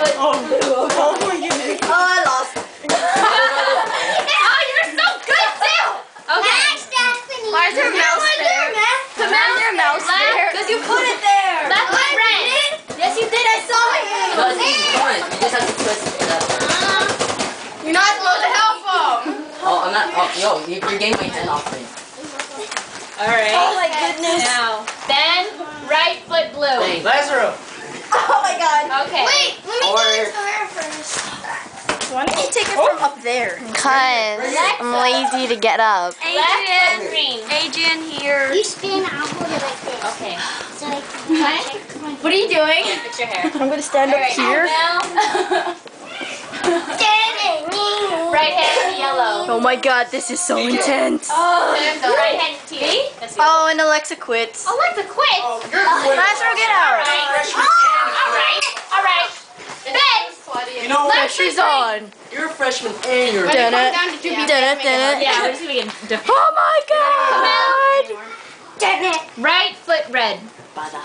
foot Oh, blue. oh my oh goodness. Oh, I lost. oh, you're so good too. Okay. Why is there a mouse there? Come Why is there a mouse there? Because you put it there. Left oh, foot red. Yes, you did. I saw it. No, it's easy. Come. You just have to twist it up. Uh-huh. You're not supposed to help him. Oh, I'm not. Oh, yo, you, you're getting my hand off me. All right. Oh my goodness. Now, then right foot blue. Lazaro. Oh my god. Okay. Wait, let me Or- do it to her first. Why don't you take it from up there? Cause I'm lazy to get up. Left foot green. Adrian here. You spin, I'll hold it like this. Okay. So I can What are you doing? Fix your hair. I'm gonna stand up here. Now, right hand yellow. Oh my god, this is so intense. Oh, right hand teal. Oh, and Alexa quits. Uh, oh, let's quit. Oh, you're quick. Lazaro, get All out. right. Freshman All right. All right. Ben. You know, Left Pressure's on. You're a freshman and you're. Dun it. down to two Dun it. Yeah, we're just gonna get Oh my god. right foot red.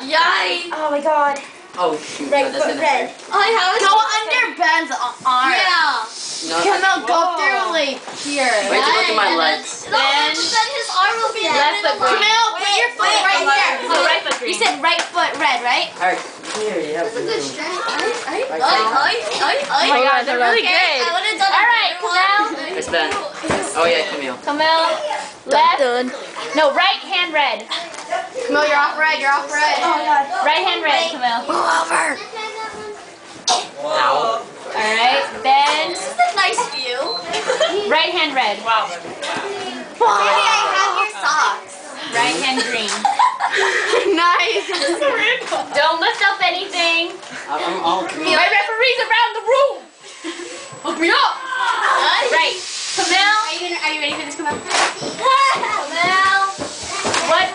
Yikes. Oh my god. Oh shoot. Right no, foot gonna red. Oh, how is Go under Ben's arm. Yeah. No, Come on, go through like here. Wait to look at my legs. Then then his arm will be left foot green. Camille, put your foot right there. Oh, right foot green. You said right foot red, right? Alright, here you have blue. Right Oi, there. oi, oi, oi. Oh my god, they're really Okay, I good. would have done All a Camille. It's Ben. Oh yeah, Camille. Camille. Left. dun. No, right hand red. Camille, you're off red, you're off red. Oh, Right hand red, Camille. Move over. Ow. All right. Then This is a nice view. right hand red. Wow. Maybe I have your socks. Right hand green. nice. Don't lift up anything. I'm, I'm all green. My around the room. Hook me up. Right. Camille. Are you, are you ready for this, Camille? Camille. What?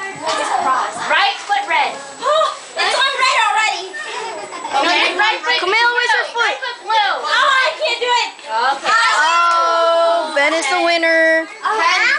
Right foot red. It's on red already. Okay. Right foot. Camille, where's your foot? Right foot blue. Oh, I can't do it. Okay. Oh, Ben is the winner. Oh, ben,